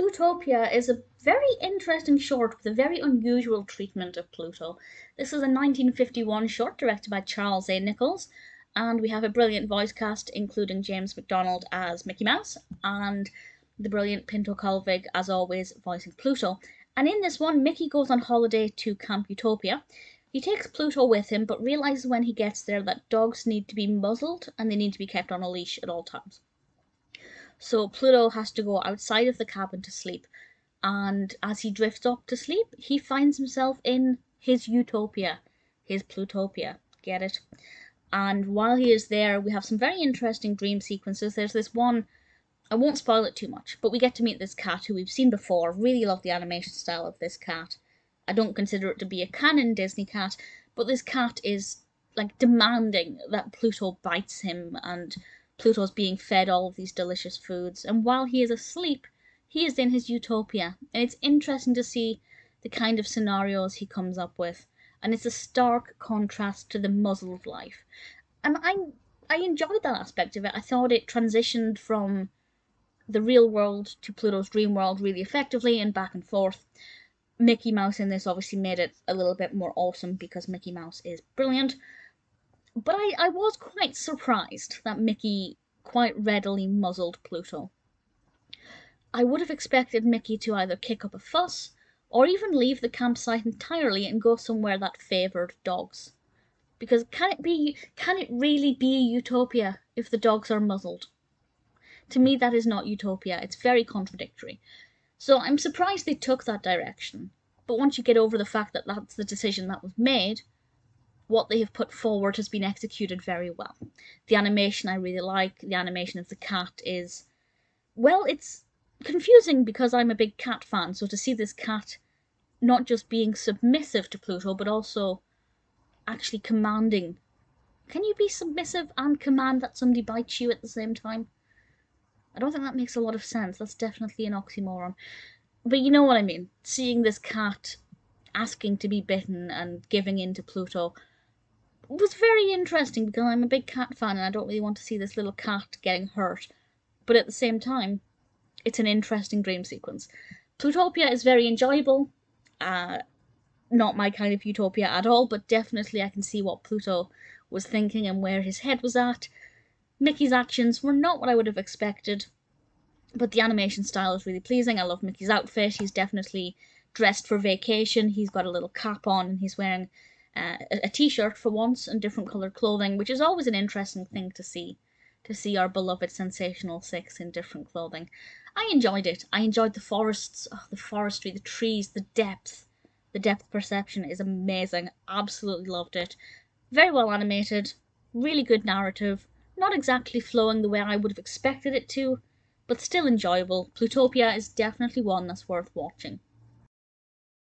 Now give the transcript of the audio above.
Plutopia is a very interesting short with a very unusual treatment of Pluto. This is a 1951 short directed by Charles A. Nichols, and we have a brilliant voice cast, including James MacDonald as Mickey Mouse and the brilliant Pinto Colvig, as always, voicing Pluto. And in this one, Mickey goes on holiday to Camp Utopia. He takes Pluto with him, but realizes when he gets there that dogs need to be muzzled and they need to be kept on a leash at all times. So Pluto has to go outside of the cabin to sleep. And as he drifts off to sleep, he finds himself in his utopia, his Plutopia. Get it? And while he is there, we have some very interesting dream sequences. There's this one, I won't spoil it too much, but we get to meet this cat who we've seen before. Really love the animation style of this cat. I don't consider it to be a canon Disney cat, but this cat is like demanding that Pluto bites him and Pluto's being fed all of these delicious foods, and while he is asleep, he is in his utopia. And it's interesting to see the kind of scenarios he comes up with. And it's a stark contrast to the muzzled life. And I I enjoyed that aspect of it. I thought it transitioned from the real world to Pluto's dream world really effectively and back and forth. Mickey Mouse in this obviously made it a little bit more awesome because Mickey Mouse is brilliant. But I, I was quite surprised that Mickey quite readily muzzled Pluto. I would have expected Mickey to either kick up a fuss or even leave the campsite entirely and go somewhere that favoured dogs. Because can it be can it really be a utopia if the dogs are muzzled? To me that is not utopia. It's very contradictory. So I'm surprised they took that direction. But once you get over the fact that that's the decision that was made, what they have put forward has been executed very well. The animation I really like. The animation of the cat is, well, it's confusing because I'm a big cat fan. So to see this cat not just being submissive to Pluto, but also actually commanding. Can you be submissive and command that somebody bites you at the same time? I don't think that makes a lot of sense. That's definitely an oxymoron. But you know what I mean. Seeing this cat asking to be bitten and giving in to Pluto was very interesting because I'm a big cat fan and I don't really want to see this little cat getting hurt. But at the same time, it's an interesting dream sequence. Plutopia is very enjoyable. Uh, not my kind of utopia at all, but definitely I can see what Pluto was thinking and where his head was at. Mickey's actions were not what I would have expected, but the animation style is really pleasing. I love Mickey's outfit. He's definitely dressed for vacation. He's got a little cap on and he's wearing uh, a t-shirt for once and different colored clothing, which is always an interesting thing to see. To see our beloved sensational six in different clothing. I enjoyed it. I enjoyed the forests, oh, the forestry, the trees, the depth. The depth perception is amazing. Absolutely loved it. Very well animated. Really good narrative. Not exactly flowing the way I would have expected it to, but still enjoyable. Plutopia is definitely one that's worth watching.